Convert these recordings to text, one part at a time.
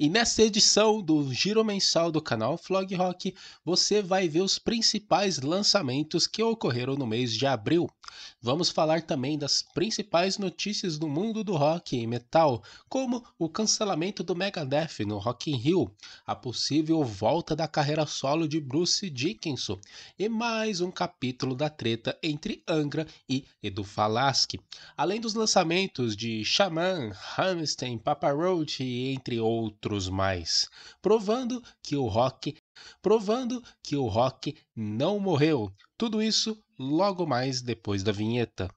E nessa edição do Giro Mensal do canal Flog Rock, você vai ver os principais lançamentos que ocorreram no mês de abril. Vamos falar também das principais notícias do mundo do rock e metal, como o cancelamento do Megadeth no Rock in Rio, a possível volta da carreira solo de Bruce Dickinson e mais um capítulo da treta entre Angra e Edu Falaschi, além dos lançamentos de Xamã, Hammerstein, Papa Roach entre outros mais, provando que o rock, provando que o rock não morreu. Tudo isso logo mais depois da vinheta.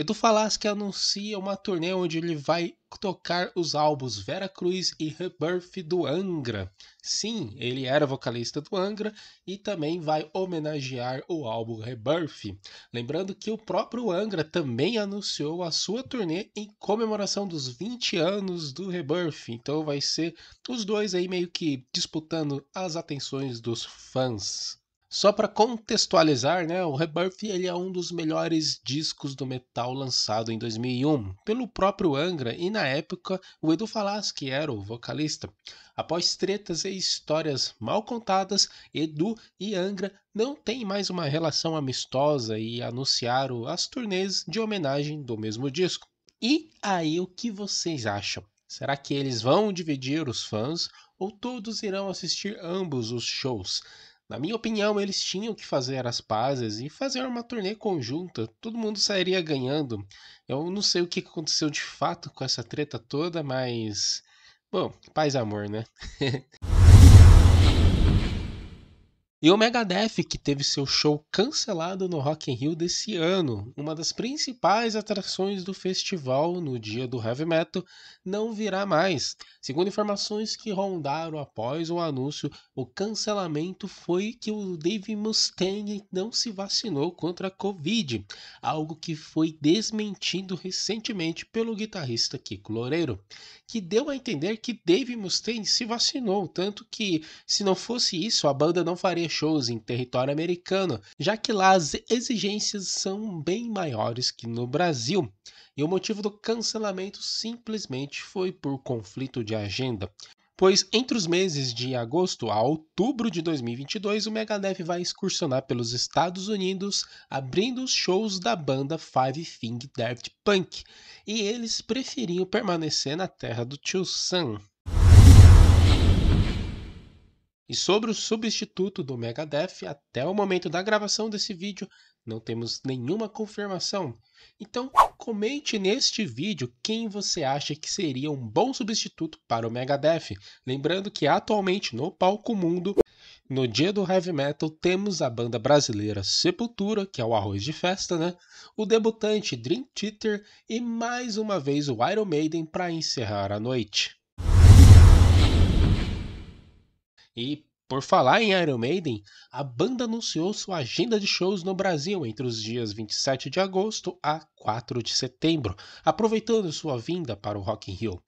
Edu Falaschi anuncia uma turnê onde ele vai tocar os álbuns Vera Cruz e Rebirth do Angra. Sim, ele era vocalista do Angra e também vai homenagear o álbum Rebirth. Lembrando que o próprio Angra também anunciou a sua turnê em comemoração dos 20 anos do Rebirth. Então vai ser os dois aí meio que disputando as atenções dos fãs. Só para contextualizar, né, o Rebirth ele é um dos melhores discos do metal lançado em 2001 pelo próprio Angra e na época o Edu Falaschi era o vocalista. Após tretas e histórias mal contadas, Edu e Angra não têm mais uma relação amistosa e anunciaram as turnês de homenagem do mesmo disco. E aí o que vocês acham? Será que eles vão dividir os fãs ou todos irão assistir ambos os shows? Na minha opinião, eles tinham que fazer as pazes e fazer uma turnê conjunta. Todo mundo sairia ganhando. Eu não sei o que aconteceu de fato com essa treta toda, mas. Bom, paz e amor, né? E o Megadeth, que teve seu show cancelado no Rock in Rio desse ano, uma das principais atrações do festival no dia do heavy metal, não virá mais. Segundo informações que rondaram após o anúncio, o cancelamento foi que o Dave Mustaine não se vacinou contra a Covid, algo que foi desmentido recentemente pelo guitarrista Kiko Loureiro, que deu a entender que Dave Mustaine se vacinou, tanto que se não fosse isso, a banda não faria shows em território americano, já que lá as exigências são bem maiores que no Brasil. E o motivo do cancelamento simplesmente foi por conflito de agenda. Pois entre os meses de agosto a outubro de 2022, o Megadeth vai excursionar pelos Estados Unidos, abrindo os shows da banda Five Finger Death Punk, e eles preferiam permanecer na terra do tio Sam. E sobre o substituto do Megadeth, até o momento da gravação desse vídeo, não temos nenhuma confirmação. Então, comente neste vídeo quem você acha que seria um bom substituto para o Megadeth. Lembrando que atualmente no palco mundo, no dia do heavy metal, temos a banda brasileira Sepultura, que é o arroz de festa, né? O debutante Dream Theater e mais uma vez o Iron Maiden para encerrar a noite. E por falar em Iron Maiden, a banda anunciou sua agenda de shows no Brasil entre os dias 27 de agosto a 4 de setembro, aproveitando sua vinda para o Rock in Rio.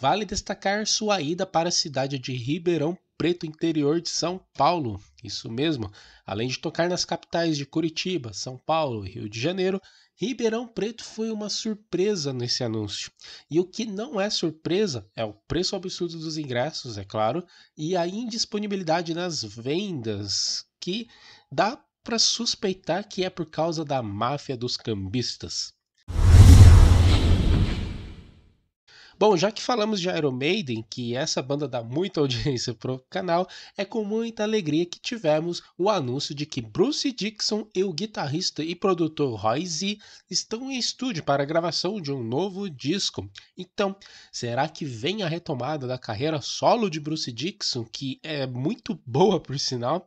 Vale destacar sua ida para a cidade de Ribeirão Preto, interior de São Paulo. Isso mesmo, além de tocar nas capitais de Curitiba, São Paulo e Rio de Janeiro, Ribeirão Preto foi uma surpresa nesse anúncio. E o que não é surpresa é o preço absurdo dos ingressos, é claro, e a indisponibilidade nas vendas, que dá para suspeitar que é por causa da máfia dos cambistas. Bom, já que falamos de Iron Maiden, que essa banda dá muita audiência pro canal, é com muita alegria que tivemos o anúncio de que Bruce Dixon e o guitarrista e produtor Roy Z estão em estúdio para a gravação de um novo disco. Então, será que vem a retomada da carreira solo de Bruce Dixon, que é muito boa por sinal?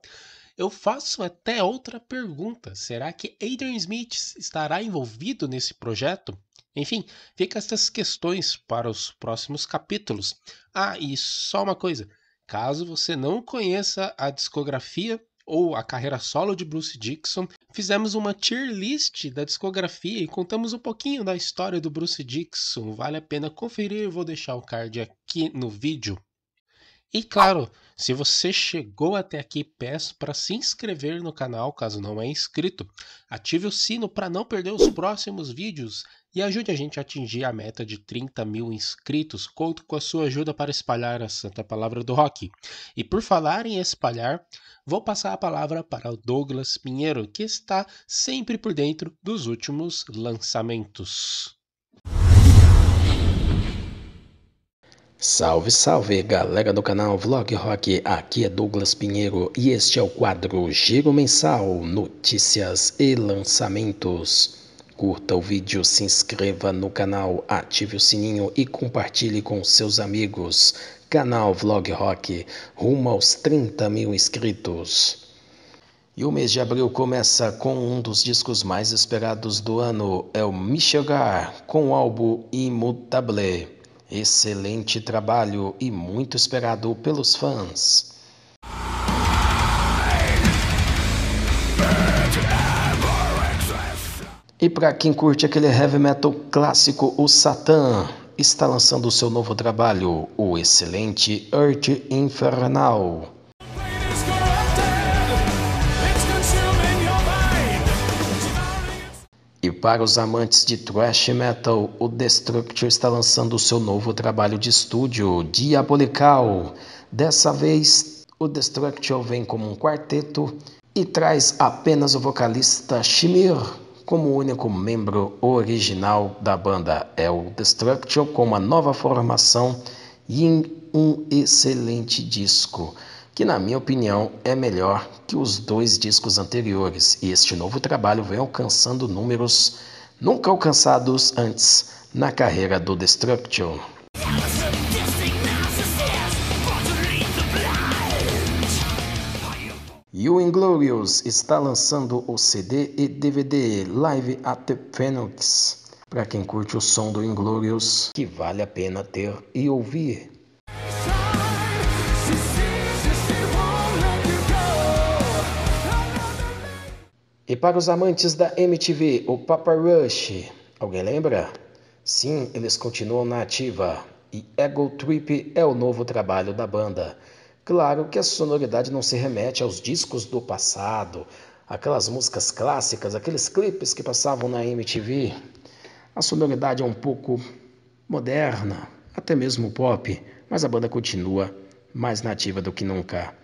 Eu faço até outra pergunta: será que Adrian Smith estará envolvido nesse projeto? Enfim, fica essas questões para os próximos capítulos. Ah, e só uma coisa: caso você não conheça a discografia ou a carreira solo de Bruce Dixon, fizemos uma tier list da discografia e contamos um pouquinho da história do Bruce Dixon. Vale a pena conferir, vou deixar o card aqui no vídeo. E claro, se você chegou até aqui, peço para se inscrever no canal caso não é inscrito. Ative o sino para não perder os próximos vídeos e ajude a gente a atingir a meta de 30 mil inscritos. Conto com a sua ajuda para espalhar a santa palavra do rock. E por falar em espalhar, vou passar a palavra para o Douglas Pinheiro, que está sempre por dentro dos últimos lançamentos. Salve, salve, galera do canal Vlog Rock, aqui é Douglas Pinheiro e este é o quadro Giro Mensal, Notícias e Lançamentos. Curta o vídeo, se inscreva no canal, ative o sininho e compartilhe com seus amigos. Canal Vlog Rock, rumo aos 30 mil inscritos. E o mês de abril começa com um dos discos mais esperados do ano, é o Michegar, com o álbum Immutable. Excelente trabalho e muito esperado pelos fãs. E para quem curte aquele heavy metal clássico, o Satan está lançando seu novo trabalho, o excelente Earth Infernal. E para os amantes de thrash metal, o Destructure está lançando o seu novo trabalho de estúdio, Diabolical. Dessa vez, o Destructure vem como um quarteto e traz apenas o vocalista Shimir como único membro original da banda. É o Destructure com uma nova formação e um excelente disco que, na minha opinião, é melhor que os dois discos anteriores, e este novo trabalho vem alcançando números nunca alcançados antes na carreira do Destruction. E o Inglorious está lançando o CD e DVD Live at the Phoenix. Para quem curte o som do Inglorious, que vale a pena ter e ouvir. E para os amantes da MTV, o Papa Rush, alguém lembra? Sim, eles continuam na ativa. E Ego Trip é o novo trabalho da banda. Claro que a sonoridade não se remete aos discos do passado, aquelas músicas clássicas, aqueles clipes que passavam na MTV. A sonoridade é um pouco moderna, até mesmo pop, mas a banda continua mais nativa do que nunca.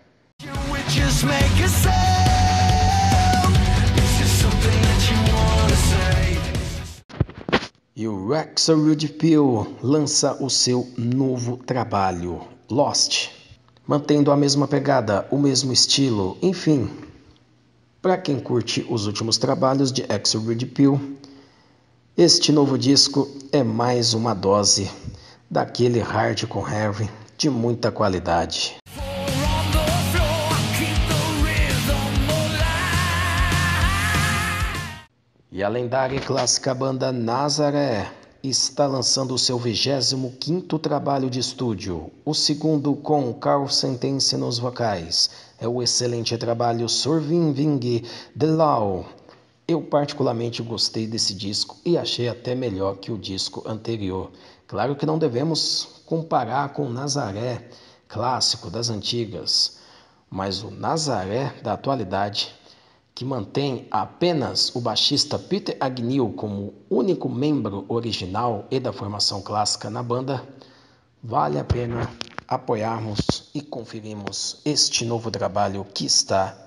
E o Rexarude Peel lança o seu novo trabalho, Lost, mantendo a mesma pegada, o mesmo estilo, enfim. Para quem curte os últimos trabalhos de Exorude Peel, este novo disco é mais uma dose daquele hard com heavy de muita qualidade. E a lendária e clássica banda Nazaré está lançando o seu 25º trabalho de estúdio, o segundo com Carl Sentence nos vocais. É o excelente trabalho Surviving the Law. Eu particularmente gostei desse disco e achei até melhor que o disco anterior. Claro que não devemos comparar com o Nazaré, clássico das antigas, mas o Nazaré da atualidade que mantém apenas o baixista Peter Agnew como único membro original e da formação clássica na banda, vale a pena apoiarmos e conferirmos este novo trabalho que está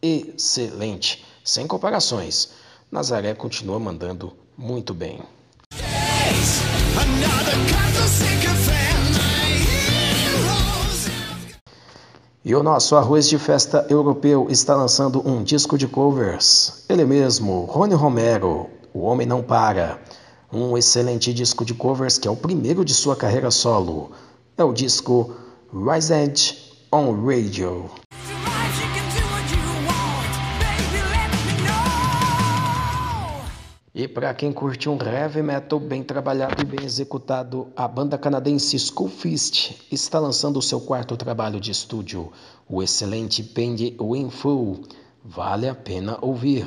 excelente. Sem comparações, Nazaré continua mandando muito bem. E o nosso arroz de festa europeu está lançando um disco de covers. Ele mesmo, Rony Romero, O Homem Não Para. Um excelente disco de covers que é o primeiro de sua carreira solo. É o disco Rise Edge on Radio. E para quem curte um heavy metal bem trabalhado e bem executado, a banda canadense Skullfist está lançando o seu quarto trabalho de estúdio, o excelente Pend Winful. Vale a pena ouvir.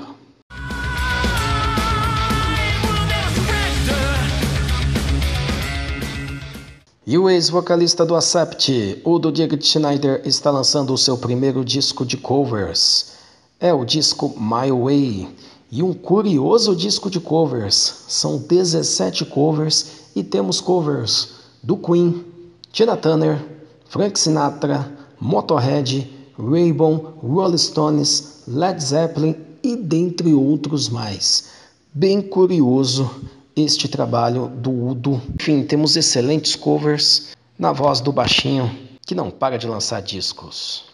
E o ex-vocalista do Accept, Udo Dirk Schneider, está lançando o seu primeiro disco de covers. É o disco My Way. E um curioso disco de covers. São 17 covers e temos covers do Queen, Tina Turner, Frank Sinatra, Motorhead, Raybon, Rolling Stones, Led Zeppelin e dentre outros mais. Bem curioso este trabalho do Udo. Enfim, temos excelentes covers na voz do baixinho que não para de lançar discos.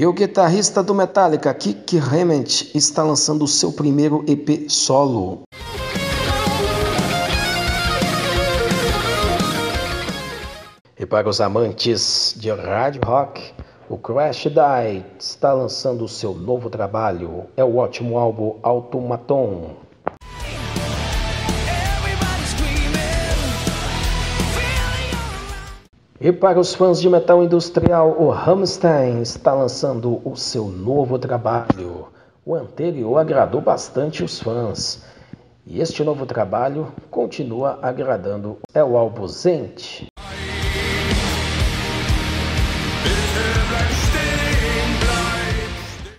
E o guitarrista do Metallica, Kick Hammett, está lançando o seu primeiro EP solo. E para os amantes de hard rock, o Crash Die está lançando o seu novo trabalho. É o ótimo álbum Automaton. E para os fãs de metal industrial, o Rammstein está lançando o seu novo trabalho. O anterior agradou bastante os fãs. E este novo trabalho continua agradando. É o álbum Zent.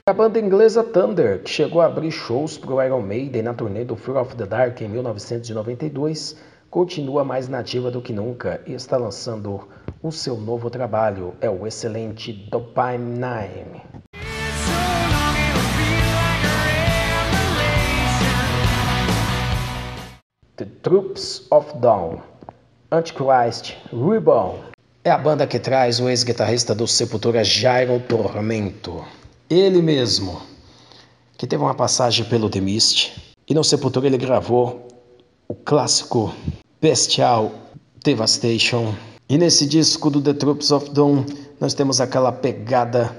A banda inglesa Thunder, que chegou a abrir shows para o Iron Maiden na turnê do Fear of the Dark em 1992, continua mais nativa do que nunca e está lançando o seu novo trabalho, é o excelente Dopamine Nine. The Troops of Dawn, Antichrist Reborn, é a banda que traz o ex-guitarrista do Sepultura Jairo Tormento. Ele mesmo, que teve uma passagem pelo The Mist, e no Sepultura ele gravou o clássico Bestial Devastation. E nesse disco do The Troops of Dawn, nós temos aquela pegada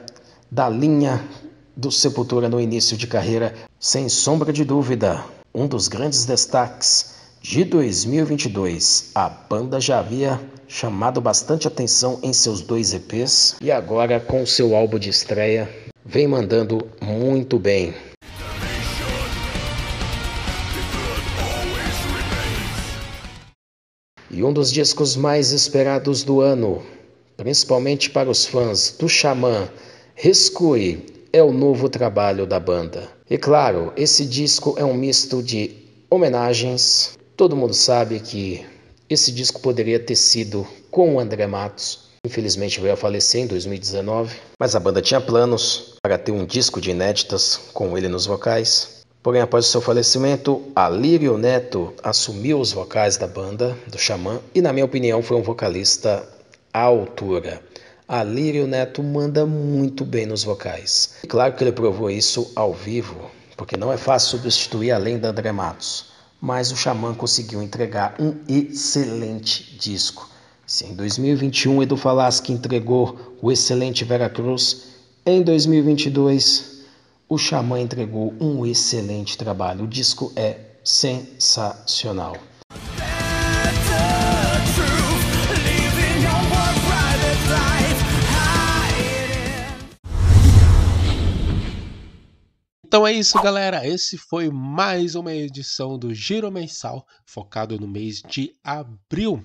da linha do Sepultura no início de carreira, sem sombra de dúvida, um dos grandes destaques de 2022. A banda já havia chamado bastante atenção em seus dois EPs e agora com seu álbum de estreia vem mandando muito bem. E um dos discos mais esperados do ano, principalmente para os fãs do Xamã, Rescue, é o novo trabalho da banda. E claro, esse disco é um misto de homenagens. Todo mundo sabe que esse disco poderia ter sido com o André Matos, Infelizmente veio a falecer em 2019, mas a banda tinha planos para ter um disco de inéditas com ele nos vocais. Porém, após o seu falecimento, Alírio Neto assumiu os vocais da banda, do Xamã, e na minha opinião foi um vocalista à altura. Alírio Neto manda muito bem nos vocais. E claro que ele provou isso ao vivo, porque não é fácil substituir a lenda André Matos. Mas o Xamã conseguiu entregar um excelente disco. Se em 2021 Edu Falaschi entregou o excelente Veracruz, em 2022 o Xamã entregou um excelente trabalho. O disco é sensacional. Então é isso, galera. Esse foi mais uma edição do Giro Mensal focado no mês de abril.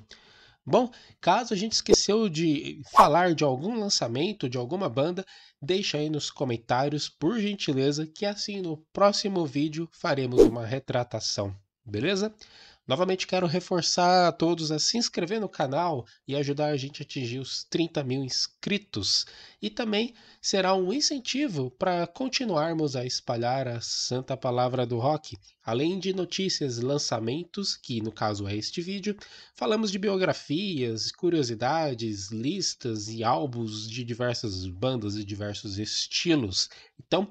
Bom, caso a gente esqueceu de falar de algum lançamento de alguma banda, deixa aí nos comentários, por gentileza, que assim no próximo vídeo faremos uma retratação, beleza? Novamente quero reforçar a todos a se inscrever no canal e ajudar a gente a atingir os 30 mil inscritos. E também será um incentivo para continuarmos a espalhar a santa palavra do rock. Além de notícias, lançamentos, que no caso é este vídeo, falamos de biografias, curiosidades, listas e álbuns de diversas bandas e diversos estilos. Então,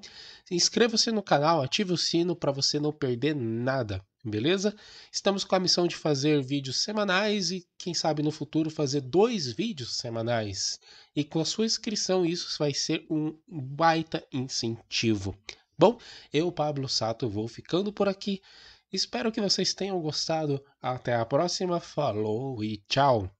inscreva-se no canal, ative o sino para você não perder nada beleza? Estamos com a missão de fazer vídeos semanais e, quem sabe, no futuro fazer dois vídeos semanais. E com a sua inscrição, isso vai ser um baita incentivo. Bom, eu, Pablo Sato, vou ficando por aqui. Espero que vocês tenham gostado. Até a próxima. Falou e tchau!